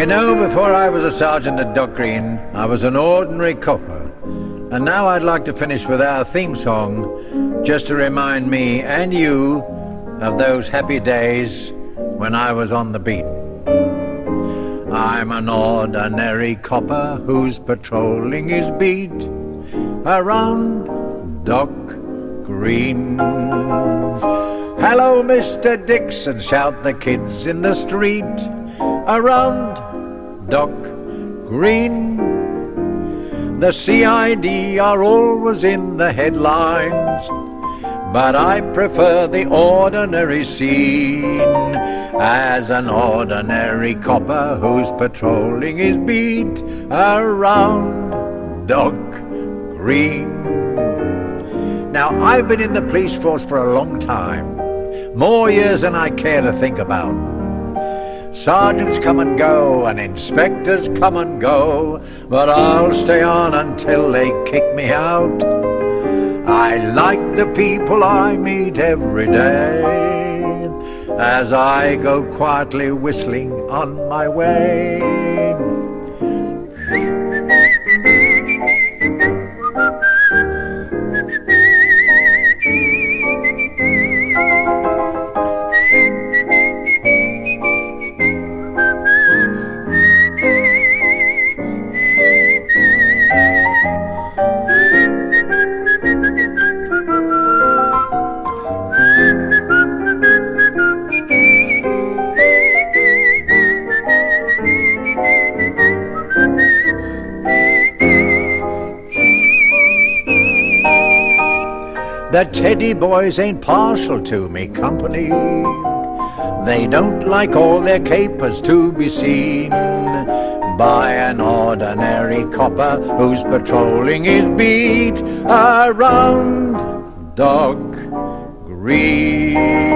You know, before I was a sergeant at Dock Green, I was an ordinary copper. And now I'd like to finish with our theme song, just to remind me and you of those happy days when I was on the beat. I'm an ordinary copper who's patrolling his beat around Dock Green. Hello, Mr. Dixon, shout the kids in the street around Dock Green. The CID are always in the headlines, but I prefer the ordinary scene as an ordinary copper who's patrolling his beat around Dock Green. Now, I've been in the police force for a long time, more years than I care to think about. Sergeants come and go, and inspectors come and go, but I'll stay on until they kick me out. I like the people I meet every day as I go quietly whistling on my way. The teddy boys ain't partial to me company. They don't like all their capers to be seen by an ordinary copper who's patrolling his beat around Dock Green.